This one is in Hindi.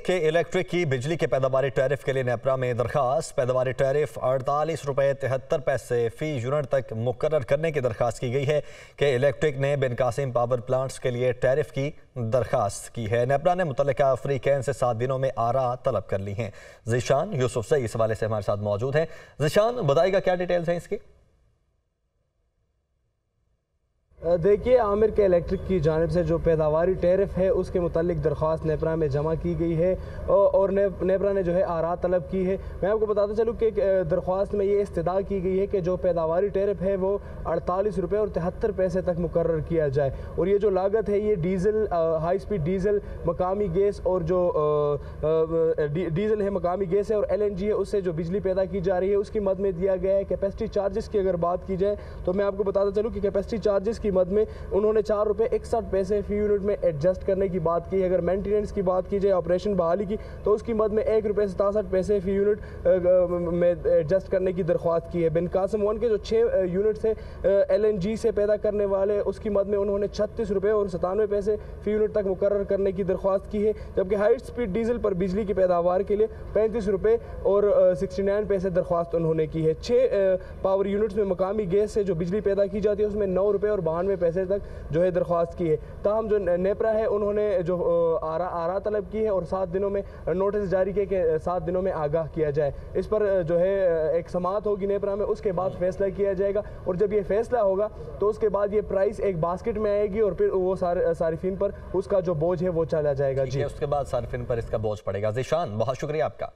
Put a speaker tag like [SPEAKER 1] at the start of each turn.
[SPEAKER 1] के इलेक्ट्रिक की बिजली के पैदावारी टैरिफ के लिए नेपरा में दरखास्त। पैदावारी टैरिफ अड़तालीस रुपये तिहत्तर पैसे फ़ी यूनिट तक मुकर करने की दरखास्त की गई है कि इलेक्ट्रिक ने बिन कासिम पावर प्लांट्स के लिए टैरिफ की दरखास्त की है। नेपरा ने मुतल कैन से सात दिनों में आरा तलब कर ली हैं। जीशान यूसुफ से इस हवाले से हमारे साथ मौजूद हैं। जीशान बताएगा क्या डिटेल्स हैं इसकी?
[SPEAKER 2] देखिए, आमिर के इलेक्ट्रिक की जानब से जो पैदावारी टैरिफ है, उसके मतलब दरख्वास्त नेपरा में जमा की गई है और नेपरा ने जो है आरा तलब की है। मैं आपको बताता चलूँ कि दरख्वास्त में ये इस्तः की गई है कि जो पैदावारी टैरिफ है, वो अड़तालीस रुपये और तिहत्तर पैसे तक मुकर किया जाए। और ये जो लागत है, ये डीज़ल हाई स्पीड डीज़ल, मकामी गैस और जो डीज़ल है, मकामी गैस है और एल एन जी है, उससे जो बिजली पैदा की जा रही है, उसकी मद में दिया गया है। कैपेसिटी चार्जेस की अगर बात की जाए तो मैं आपको बताता चलूँ कि कैपेसिटी चार्जेस की मद में उन्होंने चार रुपये इकसठ पैसे फ़ी यूनिट में एडजस्ट करने की बात की। अगर मेंटेनेंस की बात की जाए ऑपरेशन बहाली की तो उसकी मद में एक रुपये सतासठ पैसे फ़ी यूनिट में एडजस्ट करने की दरख्वास्त की है। बिन कासम वन के जो छः यूनिट्स हैं एल से पैदा करने वाले, उसकी मद में उन्होंने छत्तीस रुपये और सतानवे पैसे फ़ी यूनिट तक मुकर करने की दरख्वास्त की है, जबकि हाई स्पीड डीजल पर बिजली की पैदावार के लिए पैंतीस रुपये और सिक्सटी नाइन पैसे दरख्वास्त उन्होंने की है। छः पावर यूनिट्स में मकामी गैस से जो बिजली पैदा की जाती है, उसमें नौ रुपये और बानवे पैसे तक जो है दरख्वास्त की है। ताहम जो नेपरा है उन्होंने जो आरा आरा तलब की है और सात दिनों में नोटिस जारी किए कि सात दिनों में आगाह किया जाए। इस पर जो है एक समात होगी नेपरा में। उसके बाद फैसला किया जाएगा और जब ये फैसला होगा तो उसके बाद ये प्राइस एक बास्केट में आएगी और फिर वो सारे सारिफिन पर उसका जो बोझ है वो चला जाएगा।
[SPEAKER 1] जी। उसके बाद सारिफिन पर इसका बोझ पड़ेगा। जिशान बहुत शुक्रिया आपका।